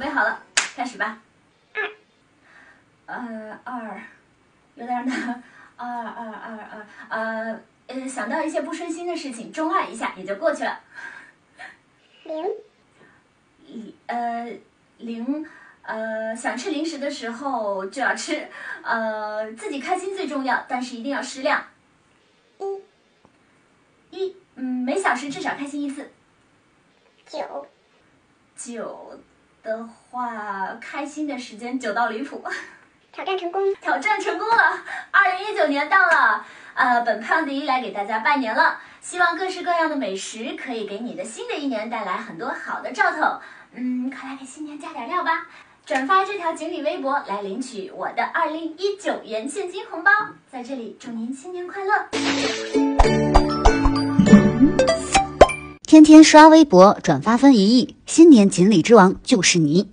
备好了，开始吧。呃，二，有点难。二二二二，呃呃，想到一些不顺心的事情，钟爱一下也就过去了。零，一呃零呃，想吃零食的时候就要吃，呃，自己开心最重要，但是一定要适量。一，一，嗯，每小时至少开心一次。九，九的话，开心的时间久到离谱。挑战成功，挑战成功了！二零一九年到了，呃，本胖迪来给大家拜年了，希望各式各样的美食可以给你的新的一年带来很多好的兆头。嗯，快来给新年加点料吧！转发这条锦鲤微博来领取我的二零一九元现金红包，在这里祝您新年快乐！天天刷微博，转发分一亿，新年锦鲤之王就是你！